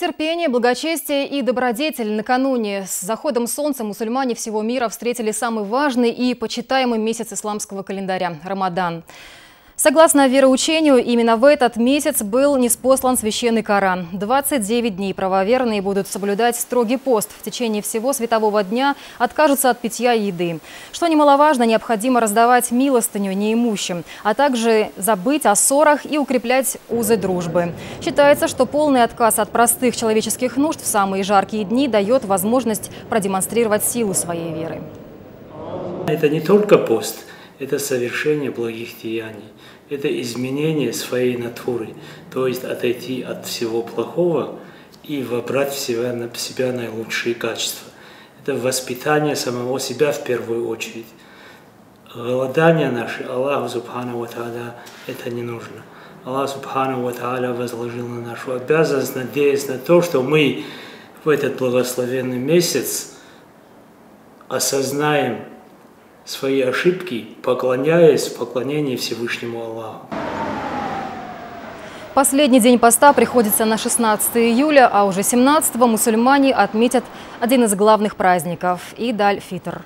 Терпение, благочестие и добродетель накануне с заходом солнца мусульмане всего мира встретили самый важный и почитаемый месяц исламского календаря – Рамадан. Согласно вероучению, именно в этот месяц был неспослан священный Коран. 29 дней правоверные будут соблюдать строгий пост. В течение всего светового дня откажутся от питья и еды. Что немаловажно, необходимо раздавать милостыню неимущим, а также забыть о ссорах и укреплять узы дружбы. Считается, что полный отказ от простых человеческих нужд в самые жаркие дни дает возможность продемонстрировать силу своей веры. Это не только пост – это совершение благих деяний, это изменение своей натуры, то есть отойти от всего плохого и вобрать в себя, в себя наилучшие качества. Это воспитание самого себя в первую очередь. Голодание наше, Аллаху Субхану Ва это не нужно. Аллах Субхану Ва возложил на нашу обязанность, надеясь на то, что мы в этот благословенный месяц осознаем свои ошибки, поклоняясь в поклонении Всевышнему Аллаху. Последний день поста приходится на 16 июля, а уже 17 мусульмане отметят один из главных праздников – Идаль-Фитр.